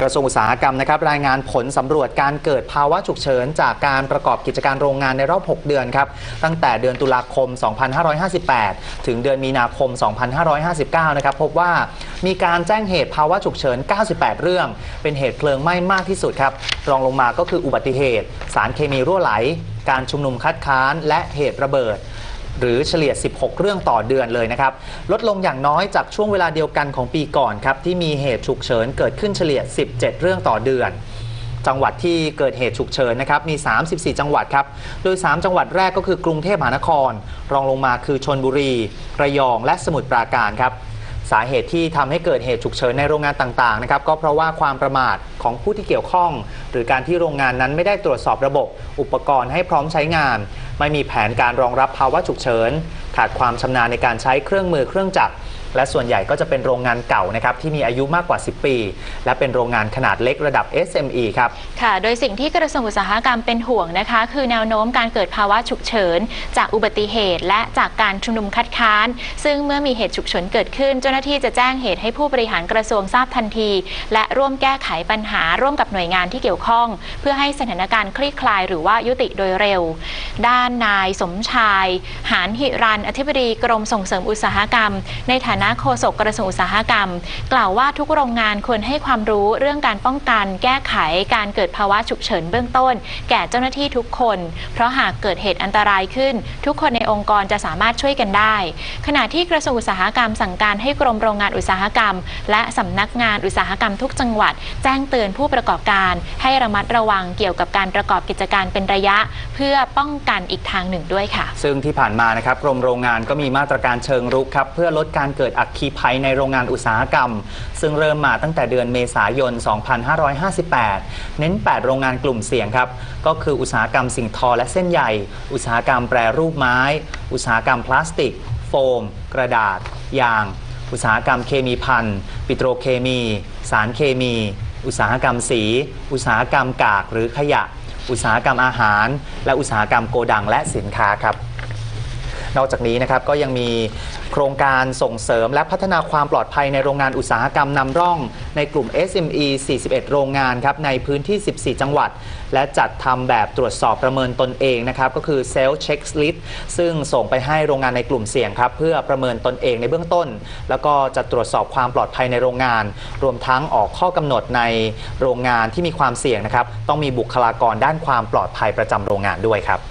กระทรวงอุตสาหกรรมนะครับรายงานผลสำรวจการเกิดภาวะฉุกเฉิน จากการประกอบกิจการโรงงานในรอบ 6 เดือนครับตั้งแต่เดือนตุลาคม 2558 ถึงเดือนมีนาคม 2559 นะครับพบว่ามีการแจ้งเหตุภาวะฉุกเฉิน 98 เรื่อง เป็นเหตุเพลิงไหม้มากที่สุดครับรองลงมาก็คืออุบัติเหตุ สารเคมีรั่วไหล การชุมนุมคัดค้านและเหตุระเบิด หรือเฉลี่ย 16 เรื่องต่อเดือนเลยนะครับ ลดลงอย่างน้อยจากช่วงเวลาเดียวกันของปีก่อนครับ ที่มีเหตุฉุกเฉินเกิดขึ้นเฉลี่ย 17 เรื่องต่อเดือนจังหวัดที่เกิดเหตุฉุกเฉินนะครับมี 34 จังหวัดครับ โดย 3 จังหวัดแรกก็คือกรุงเทพมหานคร รองลงมาคือชนบุรี ระยอง และสมุทรปราการครับ สาเหตุที่ทำให้เกิดเหตุฉุกเฉินในโรงงานต่างๆนะครับก็เพราะว่าความประมาทของผู้ที่เกี่ยวข้อง หรือการที่โรงงานนั้นไม่ได้ตรวจสอบระบบ อุปกรณ์ให้พร้อมใช้งาน ไม่มีแผนการรองรับภาวะฉุกเฉิน ขาดความชำนาญในการใช้เครื่องมือเครื่องจักรและส่วนใหญ่ก็จะเป็นโรงงานเก่านะครับที่มีอายุมากกว่า 10 ปี และเป็นโรงงานขนาดเล็กระดับ SME ครับค่ะ โดยสิ่งที่กระทรวงอุตสาหกรรมเป็นห่วงนะคะ คือแนวโน้มการเกิดภาวะฉุกเฉิน จากอุบัติเหตุ และจากการชุมนุมคัดค้าน ซึ่งเมื่อมีเหตุฉุกเฉินเกิดขึ้น เจ้าหน้าที่จะแจ้งเหตุให้ผู้บริหารกระทรวงทราบทันที และร่วมแก้ไขปัญหาร่วมกับหน่วยงานที่เกี่ยวข้อง เพื่อให้สถานการณ์คลี่คลาย หรือว่ายุติโดยเร็ว ด้านนายสมชาย หานหิรัน อธิบดีกรมส่งเสริมอุตสาหกรรม ในฐานะโฆษกกระทรวงอุตสาหกรรม กล่าวว่าทุกโรงงานควรให้ความรู้เรื่องการป้องกัน แก้ไขการเกิดภาวะฉุกเฉินเบื้องต้น แก่เจ้าหน้าที่ทุกคน เพราะหากเกิดเหตุอันตรายขึ้น ทุกคนในองค์กรจะสามารถช่วยกันได้ ขณะที่กระทรวงอุตสาหกรรมสั่งการให้กรมโรงงานอุตสาหกรรม และสำนักงานอุตสาหกรรมทุกจังหวัด แจ้งเตือนผู้ประกอบการ ให้ระมัดระวังเกี่ยวกับการประกอบกิจการเป็นระยะ เพื่อป้องกันอีกทางหนึ่งด้วยค่ะ ซึ่งที่ผ่านมานะครับกรมโรงงานก็มีมาตรการเชิงรุกครับเพื่อลดการเกิดอัคคีภัยในโรงงานอุตสาหกรรม ซึ่งเริ่มมาตั้งแต่เดือนเมษายน 2558 เน้น 8 โรงงานกลุ่มเสี่ยงครับก็คืออุตสาหกรรมสิ่งทอและเส้นใยอุตสาหกรรมแปรรูปไม้ อุตสาหกรรมพลาสติก โฟม กระดาษ ยาง อุตสาหกรรมเคมีพันปิโตรเคมี สารเคมี อุตสาหกรรมสี อุตสาหกรรมกากหรือขยะ อุตสาหกรรมอาหาร และอุตสาหกรรมโกดังและสินค้าครับ นอกจากนี้นะครับก็ยังมีโครงการส่งเสริมและพัฒนาความปลอดภัยในโรงงานอุตสาหกรรมนำร่อง ในกลุ่ม SME 41 โรงงานครับในพื้นที่ 14 จังหวัด และจัดทำแบบตรวจสอบประเมินตนเองนะครับก็คือ Self Check List ซึ่งส่งไปให้โรงงานในกลุ่มเสี่ยงครับเพื่อประเมินตนเองในเบื้องต้น แล้วก็จะตรวจสอบความปลอดภัยในโรงงาน รวมทั้งออกข้อกำหนดในโรงงานที่มีความเสี่ยงนะครับต้องมีบุคลากรด้านความปลอดภัยประจำโรงงานด้วยครับ